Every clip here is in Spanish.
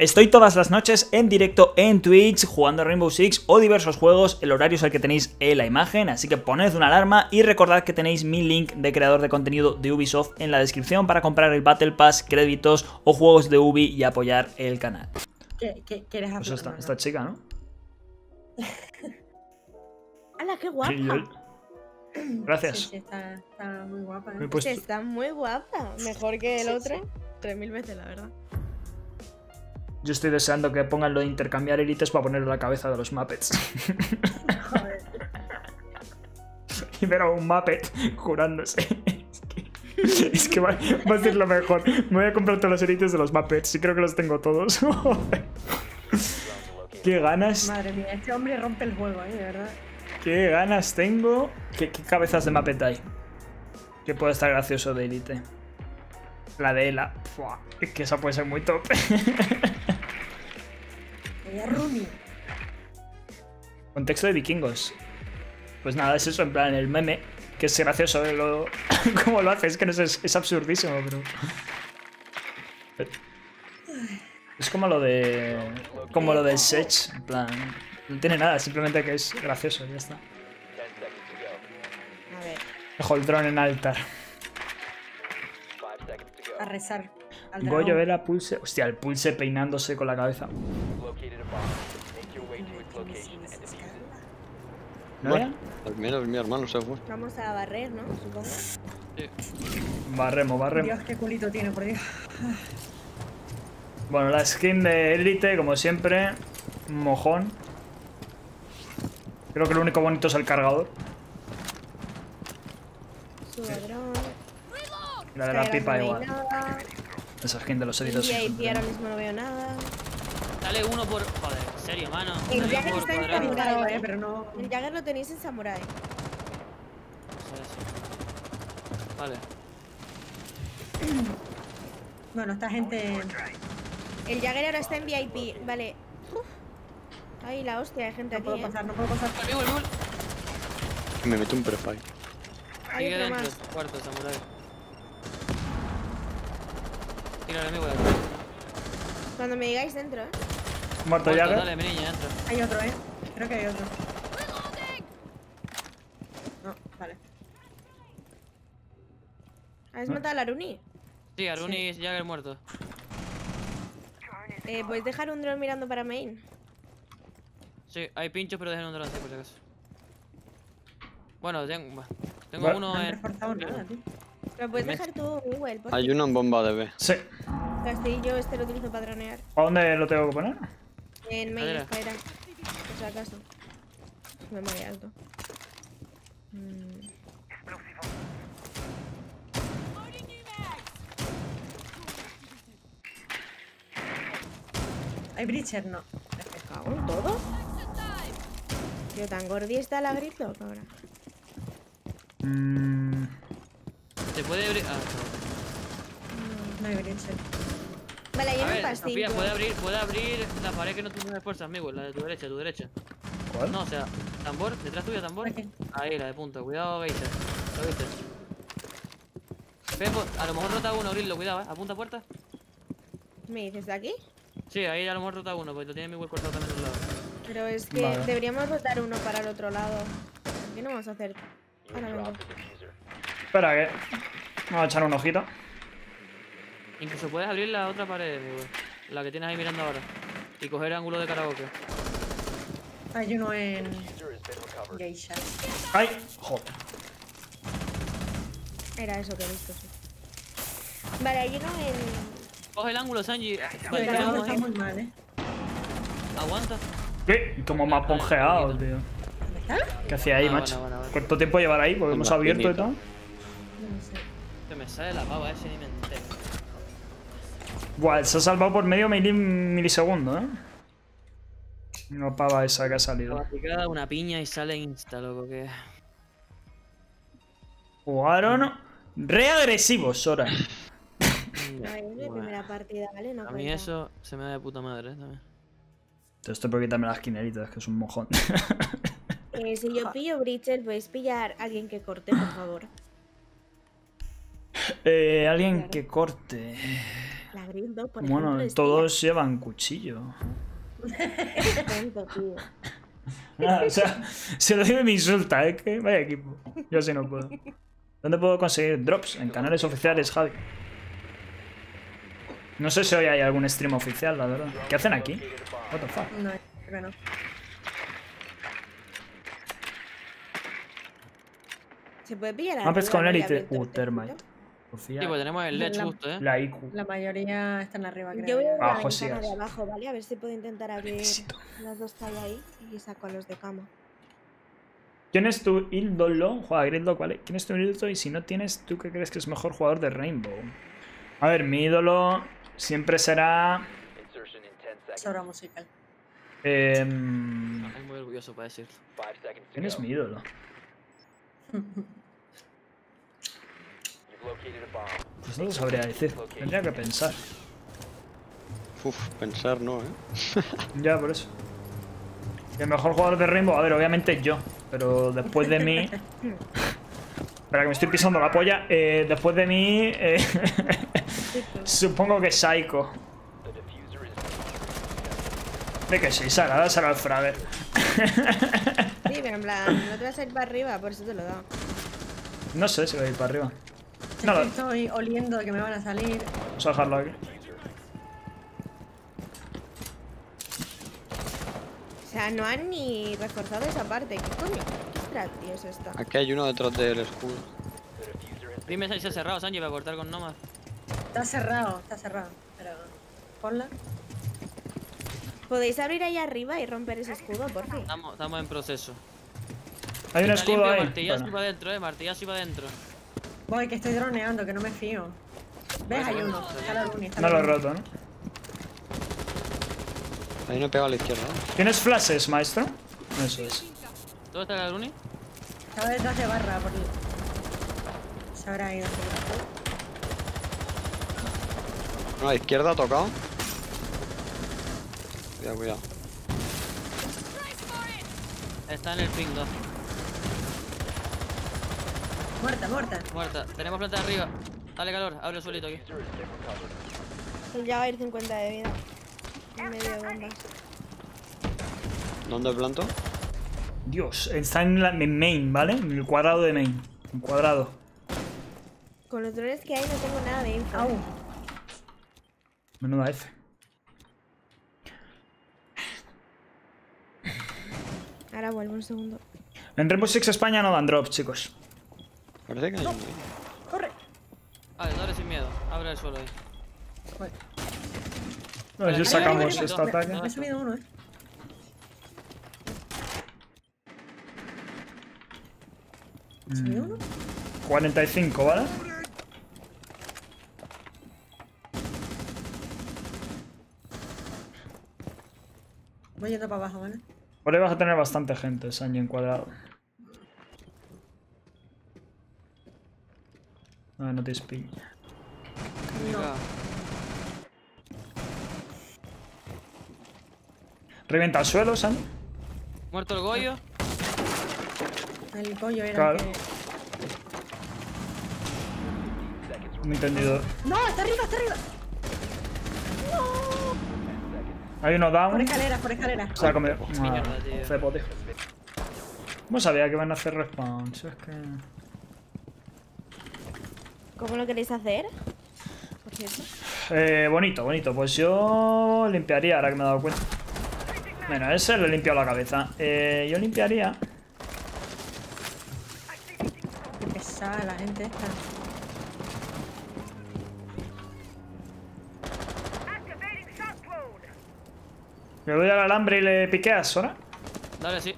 Estoy todas las noches en directo en Twitch jugando a Rainbow Six o diversos juegos, el horario es el que tenéis en la imagen, así que poned una alarma y recordad que tenéis mi link de creador de contenido de Ubisoft en la descripción para comprar el Battle Pass, créditos o juegos de Ubi y apoyar el canal. ¿Qué, qué quieres Pues hacer? esta, esta chica, ¿no? ¡Hala, qué guapa! Sí, Gracias. Sí, sí, está, está muy guapa. ¿eh? puesto- Está muy guapa. Mejor que el otro. Tres mil veces, la verdad. Yo estoy deseando que pongan lo de intercambiar élites para ponerlo en la cabeza de los Muppets. Joder. y ver a un Muppet jurándose. Es que, es que va, va a ser lo mejor. Me voy a comprar todos los élites de los Muppets y creo que los tengo todos. Joder. Qué ganas, Madre mía, este hombre rompe el juego, ¿eh? De verdad. qué ganas tengo. ¿Qué, qué cabezas de Muppet hay? Que puede estar gracioso de élite. La de Ela. Fua, Es que esa puede ser muy top. Contexto de vikingos. Pues nada, es eso, en plan, el meme, que es gracioso, ¿eh? lo, cómo lo hace, es que no sé, es, es absurdísimo, pero... Es como lo de... como lo del Sech, en plan... No tiene nada, simplemente que es gracioso, ya está. A ver. Dejo el dron en altar. A rezar. Al Goyo. Vela Pulse... Hostia, el Pulse peinándose con la cabeza. ¿No Bueno, era? al menos mi hermano se fue. Vamos a barrer, ¿no? Supongo. Barremo, barremo. Dios, qué culito tiene, por Dios. Bueno, la skin de Elite, como siempre, mojón. Creo que lo único bonito es el cargador. Su ladrón. La de la pipa igual. nada. Esa de los heridos. VIP ahora mismo no veo nada. Dale uno por. Joder, en serio, mano. El Jagger está en. Claro, eh, pero no. El Jagger lo tenéis en Samurai. Vale. Bueno, esta gente. El Jagger ahora está en VIP. Vale. Uf. Ay, la hostia, hay gente No aquí. puedo ¿eh? pasar, no puedo pasar. Me meto un. Hay Sigue dentro, cuarto, samurai. Cuando me digáis dentro, ¿eh? Muerto ya, dale, mi niña, entra. Hay otro, ¿eh? Creo que hay otro. No, vale. ¿Has matado a la Runi? Sí, Aruni y Jagger muerto. Eh, ¿Puedes dejar un dron mirando para main? Sí, hay pinchos, pero dejen un dron, por si acaso. Bueno, tengo, tengo Bueno. uno No han en. reforzado nada, tío. Lo puedes dejar tú, por Hay uno en bomba de B. Sí. Castillo, este lo utilizo para dronear. ¿A dónde lo tengo que poner? En main escalera. Por si acaso. Me muere alto. Mm, Hay Breacher, no. ¿Me cago en todo? Tío, tan gordi está la grito, ahora. Mm, Se puede abrir. Ah, No hay Breacher. Vale, hay a un ver, castillo. Sofía, puede abrir, puede abrir la pared que no tiene fuerza, amigo. La de tu derecha, tu derecha. ¿Cuál? No, o sea, tambor, detrás tuya, tambor. Ahí, la de punta. Cuidado, Geyser. Lo viste. Pepo, a lo mejor rota uno, Grillo, cuidado, eh. Apunta puerta. ¿Me dices de aquí? Sí, ahí a lo mejor rota uno, porque lo tiene mi hueco cortado también de un lado. Pero es que Vale. deberíamos rotar uno para el otro lado. ¿Qué no vamos a hacer? Ahora vengo. Espera, que. Vamos a echar un ojito. Incluso puedes abrir la otra pared, amigo. La que tienes ahí mirando ahora. Y coger ángulo de karaoke. Hay uno en. Geisha. ¡Ay! Joder. Era eso que he visto, sí. Vale, hay uno en. Coge el ángulo, Sanji. Vale, el ángulo está ahí. muy mal, ¿eh? Aguanta. ¿Qué? Como me ha ponjeado, tío. ¿Dónde está? ¿Qué hacía ahí, Ah, macho? bueno, bueno, bueno. ¿Cuánto tiempo llevar ahí? Porque hemos abierto y tal. No sale la pava ese ni me entero. Buah, se ha salvado por medio mili- milisegundo, ¿eh? Una pava esa que ha salido. Aplicada una piña y sale insta, loco, que. Jugaron re agresivos, Sora. A ver, es mi primera partida, ¿vale? No A mí cuenta. eso se me da de puta madre, ¿eh? También. Te estoy por quitarme las quineritas, que es un mojón. Eh, si yo pillo Bridget, ¿podéis pillar a alguien que corte, por favor? Eh, alguien que corte. La Grildo, por Bueno, ejemplo, todos llevan cuchillo. tía. Tonto, tío. Ah, o sea, se lo digo y me insulta, ¿eh? Que vaya equipo. Yo así no puedo. ¿Dónde puedo conseguir drops? En canales oficiales, Javi. No sé si hoy hay algún stream oficial, la verdad. ¿Qué hacen aquí? What the fuck? No, creo que no. ¿Se puede pillar arriba, con no? Ya élite. abierto el Uh, termite. Sí, pues tenemos el Ledge La- justo, ¿eh? La IQ. La mayoría están arriba, creo. Yo voy a la Abajo, sigas. de abajo, ¿vale? A ver si puedo intentar abrir Éxito. las dos que hay ahí y saco a los de cama. ¿Quién es tu ídolo? Juega Gridlock, ¿vale? ¿Quién es tu ídolo? Y si no tienes, ¿tú qué crees que es mejor jugador de Rainbow? A ver, mi ídolo siempre será... Sobra musical. Es muy orgulloso para decirlo. ¿Quién es mi ídolo? Pues no lo sabría decir. Tendría que pensar. Uf, pensar no, ¿eh? Ya, por eso. El mejor jugador de Rainbow, a ver, obviamente yo. Pero después de mí... Espera, que me estoy pisando la polla. Eh, después de mí... eh, supongo que Psycho. De que sí, Sara, dáselo al Frager. Sí, pero en plan, no te vas a ir para arriba, por eso te lo he dado. no sé si voy a ir para arriba. Estoy oliendo que me van a salir. Vamos a dejarlo aquí. O sea, no han ni reforzado esa parte. ¿Qué coño? ¿Qué estrategia es esta? Aquí hay uno detrás del escudo. Dime si se ha cerrado, Sanji, para cortar con Nomad. Está cerrado, está cerrado. Pero. Ponla. ¿Podéis abrir ahí arriba y romper ese escudo, por fin? Estamos, estamos en proceso. Hay un Está escudo limpio, ahí. Martillazo Bueno. para adentro, eh. Martillazo para adentro. Voy, que estoy droneando, que no me fío. ¿Ves? Hay uno. Está la Luni, está No lo he roto, ¿no? Ahí no he pegado a la izquierda, ¿no? ¿Tienes flashes, maestro? Eso es. ¿Dónde está la Luni? Estaba detrás de barra. Por... Se habrá ido. No, a la izquierda ha tocado. Cuidado, cuidado. Está en el ping 2. Muerta, muerta. Muerta. Tenemos planta de arriba. Dale calor, abre el suelito aquí. Ya va a ir 50 de vida. En medio de bombas. ¿Dónde planto? Dios, está en, la, en main, ¿vale? En el cuadrado de main. En cuadrado. Con los drones que hay no tengo nada de info. Au. Menuda F. Ahora vuelvo un segundo. En Rainbow Six España no dan drops, chicos. Parece que hay ahí. Corre. Vale, dale sin miedo. Abre el suelo ahí. Ver si Arriba, sacamos arriba, este arriba. ataque. Me he subido uno, eh. ¿Me he subido uno? 45, ¿vale? Voy yendo para abajo, ¿vale? Por ahí vas a tener bastante gente, Sanji, en cuadrado. Ah, no te speed. Venga. Revienta el suelo, Sanji. Muerto el Goyo. El pollo era Claro. el que... No. ¡No! ¡Está arriba, está arriba! Hay uno Por down. escaleras, por escaleras. Se ha comido. Mierda, Ah, tío. cepo, tío. ¿Cómo sabía que van a hacer respawn? Si es que... ¿Cómo lo queréis hacer? Por cierto. Eh, bonito, bonito. Pues yo limpiaría, ahora que me he dado cuenta. Bueno, a ese le he limpiado la cabeza. Eh, yo limpiaría... Qué pesada la gente esta. Le doy al alambre y le piqueas, ¿ahora? Dale, sí.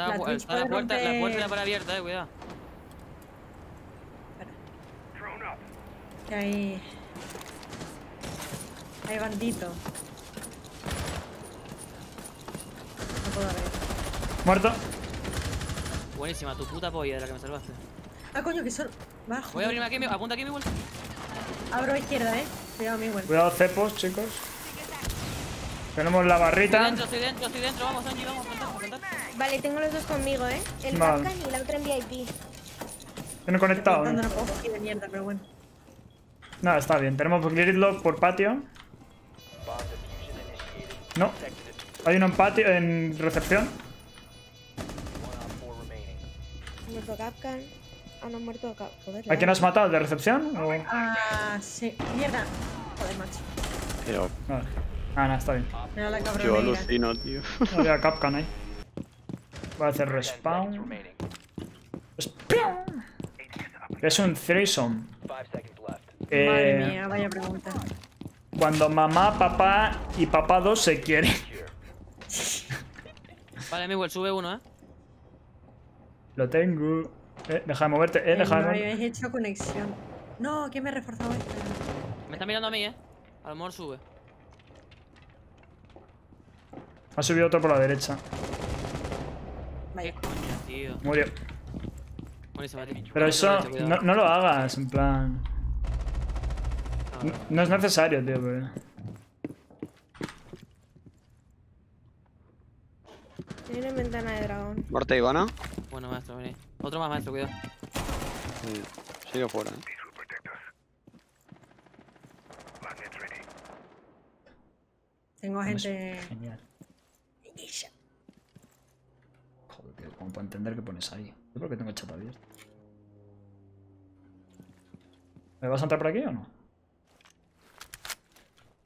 Está la, La está la puerta, la romper- puerta la pared abierta, eh, cuidado. Que hay... Hay bandito. No puedo ver. Muerto. Buenísima, tu puta polla de la que me salvaste. Ah, coño, que son... Bajo. Voy a abrirme aquí, mi- apunta aquí mi vuelta. Abro a izquierda, eh. Cuidado, mi igual. Cuidado, cepos, chicos. Tenemos la Estoy barrita. dentro, estoy dentro, estoy dentro. Vamos, Angie, vamos, plantar, a plantar. Vale, tengo los dos conmigo, ¿eh? El Vale. Capcan y la otra en VIP. Tiene conectado. Cuando ¿no? no puedo coger de mierda, pero bueno. Nada, está bien. Tenemos Gridlock por patio. No. Hay uno en patio, en recepción. Muerto Capcan. Ah, no, muerto Cap. Joder. ¿A quién has matado? ¿El de recepción? O... Ah, sí. Mierda. Joder, macho. Pero Vale. Ah, no, está bien. Mira la yo alucino, tío. Había Capcan ahí. Voy a hacer respawn. Respawn. Es un threesome. Eh, Madre mía, vaya pregunta. Cuando mamá, papá y papá 2 se quieren. Vale, amigo, el sube uno, ¿eh? Lo tengo. Eh, deja de moverte. Eh, deja de no moverte. habéis hecho conexión. No, ¿quién me ha reforzado esto? Me está mirando a mí, ¿eh? A lo mejor sube. Ha subido otro por la derecha. ¿Qué Vaya. coño, tío? Murió. Pero eso, no, no lo hagas, en plan. Ah, No, no es necesario, tío. Pero... Tiene una ventana de dragón. Muerte Ivana. Bueno, maestro, vení. Otro más, maestro, cuidado. Sí. Sigue fuera, eh. Tengo gente. Genial. Joder, tío, como para entender que pones ahí. Yo creo que tengo el chat abierto. ¿Me vas a entrar por aquí o no?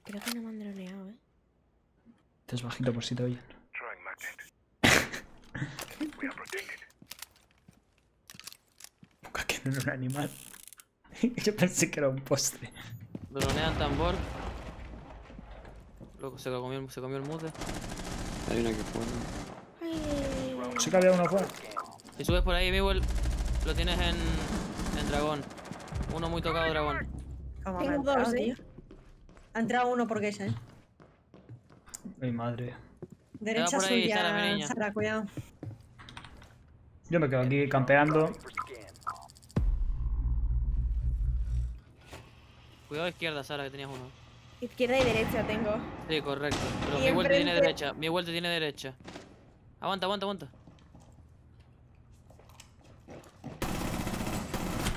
Creo que no me han droneado, ¿eh? Te es bajito por si te oyen. Nunca que no era un animal. Yo pensé que era un postre. Dronean tambor. Loco, se comió, se comió el mute. Hay una aquí fuera. Sí que había uno fuera. Si subes por ahí, amigo, el- lo tienes en, en dragón. Uno muy tocado dragón. ¿Cómo Tengo me ha entrado, dos, ¿eh? tío? Ha entrado uno por Geisha, eh. Mi madre. Derecha por ahí, suya, Sara, mi niña. Sara, cuidado. Yo me quedo aquí campeando. Cuidado izquierda, Sara, que tenías uno. izquierda y derecha tengo. Sí, correcto. Pero mi vuelta tiene derecha. Mi vuelta tiene derecha. Aguanta, aguanta, aguanta.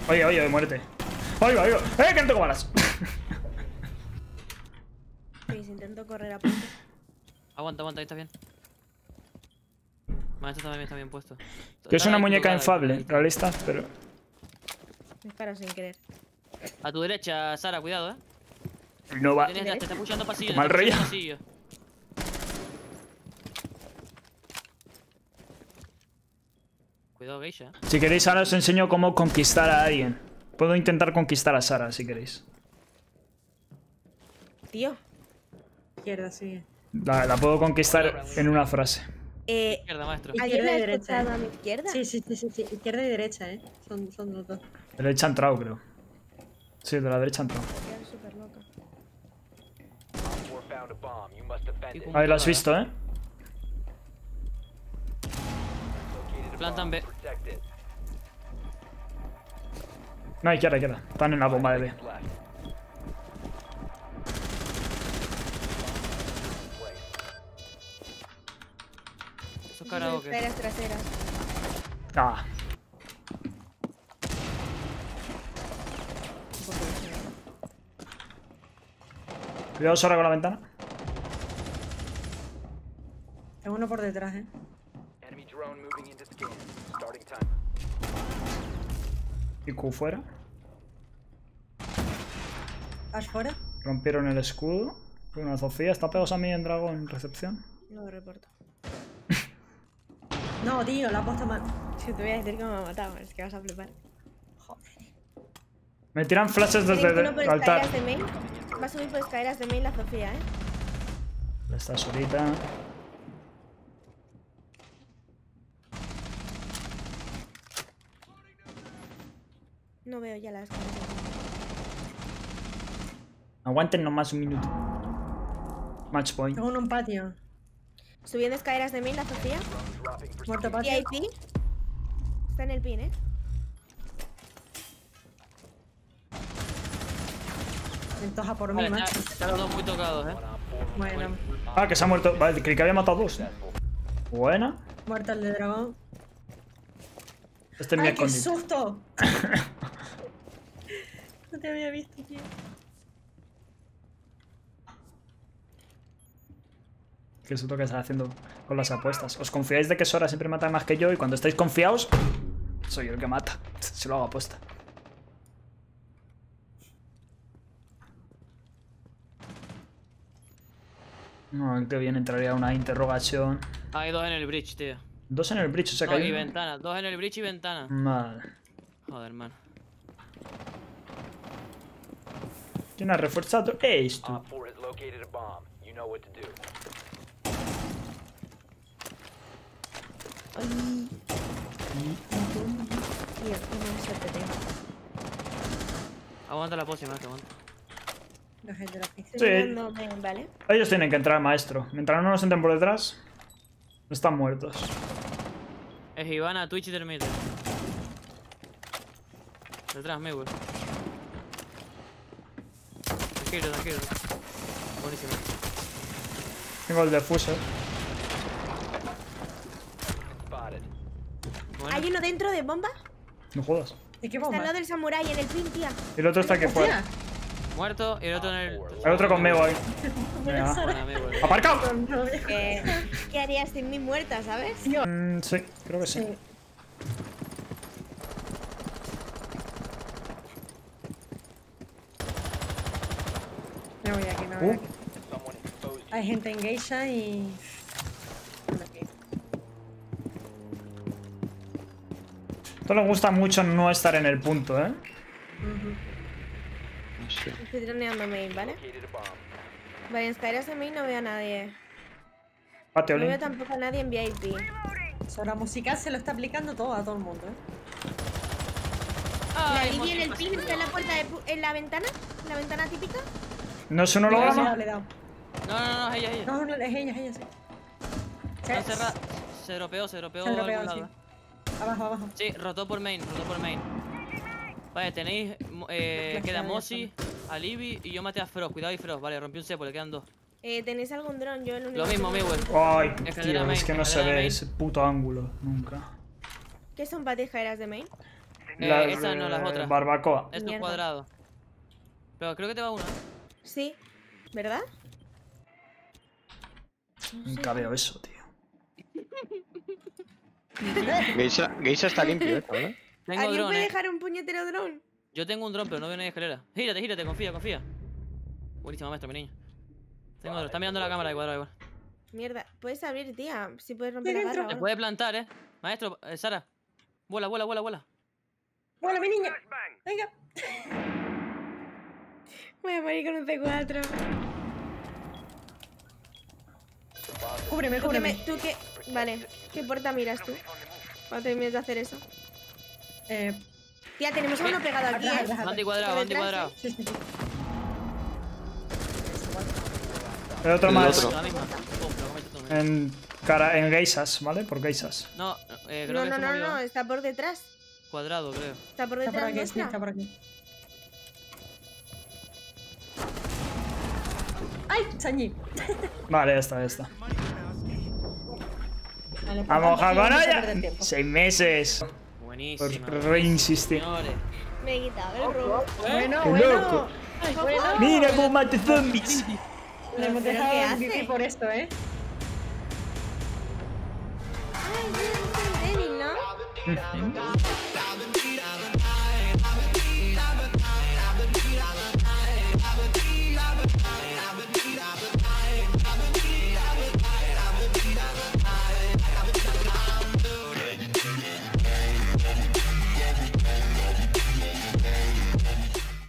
Oye, oye, muérete. Oiga, oiga. ¡Eh, que no tengo balas! Pues intento correr a punto. Aguanta, aguanta, ahí está bien. Maestro también está bien puesto. Que es Sara, una muñeca infable, realista, pero. Me paro sin querer. A tu derecha, Sara, cuidado, eh. No va. Te está pasillo. Mal te está pasillo. Geisha. Si queréis, ahora os enseño cómo conquistar a alguien. Puedo intentar conquistar a Sara si queréis. Tío. Izquierda, sigue. La, la puedo conquistar en una frase. Eh, Izquierda, maestro. Izquierda ¿Alguien la y ha derecha, escuchado eh. a mi izquierda? Sí, sí, sí, sí, sí. Izquierda y derecha, eh. Son, son los dos. Derecha ha entrado, creo. Sí, de la derecha ha entrado. Ahí lo has visto, ¿eh? Plantan B. No, izquierda, izquierda. Están en la bomba de B. Eso es karaoke. Escaleras traseras. Ah. Cuidado Sara con la ventana. Tengo uno por detrás, eh. Y Q fuera. ¿Vas fuera? Rompieron el escudo. Una Sofía está pegados a mí en dragón en recepción. No lo reporto. No, tío, la ha puesto mal. Si te voy a decir que me ha matado, es que vas a flipar. Me tiran flashes desde el altar. de main. Va a subir por escaleras de main la Sofía, ¿eh? Está solita. No veo ya las cosas. Aguanten nomás un minuto. Match point. Tengo en patio. Subiendo escaleras de main la Sofía. Muerto patio. VIP. Está en el pin, ¿eh? Entonces a por mí, Vale, macho. está- están los dos muy tocados, eh. Bueno, Ah, que se ha muerto. Vale, creí que había matado dos. Buena. Muerto el de dragón. Este es mi ¡Ay, qué escondite. susto! te había visto, tío. ¿Qué es lo que estás haciendo con las apuestas? ¿Os confiáis de que Sora siempre mata más que yo? Y cuando estáis confiados, soy yo el que mata. Se lo hago apuesta. No, que bien entraría una interrogación. Hay dos en el bridge, tío. Dos en el bridge, o sea que hay y ventana. Dos en el bridge y ventana. Vale. Joder, man. What to do. Ay. Tío, qué mala suerte tengo. Aguanta la pócima, que aguanta. Gente de la piscina. Estoy Sí. Ellos tienen que entrar, maestro. Mientras no nos entren por detrás, están muertos. Es Ivana, Twitch y Termite. Detrás, me, güey. Tranquilo, tranquilo. Buenísimo. Tengo el defuser. Bueno, Hay uno dentro de bomba. No jodas. ¿Y qué Está bomba? al lado del samurái en el pin, tía. Y el otro está aquí fuera. Muerto y el otro en el. El otro conmigo ahí. Venga. Buena, me, güey. ¡Aparcado! no, ¿Qué, ¿Qué harías sin mí muerta, sabes? Mm, sí, creo que sí. Sí. Me voy aquí, me voy Uh. Hay gente en Geisha y... Esto le gusta mucho no estar en el punto, ¿eh? No sé. Estoy droneando main, ¿vale? Vale, en Skyras en main no veo a nadie. Pateo No veo tampoco a nadie en VIP. Sora musical se lo está aplicando todo a todo el mundo, ¿eh? La Ay, Libby en el pin está en la puerta de en la ventana. ¿La ventana típica? ¿No es un Le he holograma? dado, le he dado. No, no, no, es ella, es ella. No, no, es ella, es ella, sí. Se- cerrada. Se dropeó, se dropeó Se a dropeó, algún sí. lado. Abajo, abajo. Sí, rotó por main, rotó por main. Vale, tenéis. Eh, queda Mosi, Alibi y yo maté a Feroz. Cuidado y Feroz. Vale, rompí un cepo, le quedan dos. Eh, ¿Tenéis algún dron? Yo el único Lo mismo, Miguel. Ay, tío, es que no se ve main. ese puto ángulo nunca. ¿Qué son patijeras de main? Eh, esas no, las otras. Barbacoa. Estos Mierda. cuadrados. Pero creo que te va una. Sí. ¿Verdad? Nunca veo eso, tío. Geisha, Geisha está limpio, ¿eh? Tengo ¿Alguien puede eh. dejar un puñetero dron? Yo tengo un dron, pero no veo nadie escalera. Gírate, gírate, confía, confía. Buenísimo, maestro, mi niño. Tengo dron. Está mirando la cámara de cuadrado igual. Mierda, puedes abrir, tía. Si puedes romper la barra. o puede plantar, eh. Maestro, eh, Sara. Vuela, vuela, vuela, vuela. ¡Bueno, mi niña! Venga. Voy a morir con un C4. Cúbreme, cúbreme. tú que... Vale. ¿Qué puerta miras tú? Cuando termines de hacer eso. Eh, Tía, tenemos a uno pegado aquí, ¿eh? atrás. cuadrado, detrás, cuadrado. Sí, sí, sí. El otro El más otro. En cara en geisas, ¿vale? Por geisas. No, eh, creo No, que no, no, no, está por detrás. Cuadrado, creo. Está por Está por detrás aquí, sí, está por aquí. ¡Ay! Chañi. Vale, ya está, ya está. Vale, por Vamos, tanto, Javana vamos a ya. perder tiempo. Seis meses. Buenísima. Por reinsistir. Señores. Me he quitado el robo. Bueno, ¡Qué bueno. loco! Bueno. ¡Mira cómo mate zombies! Le hemos ¿Pero dejado qué el hace? Por esto, ¿eh? Ay, es el Denny, ¿no?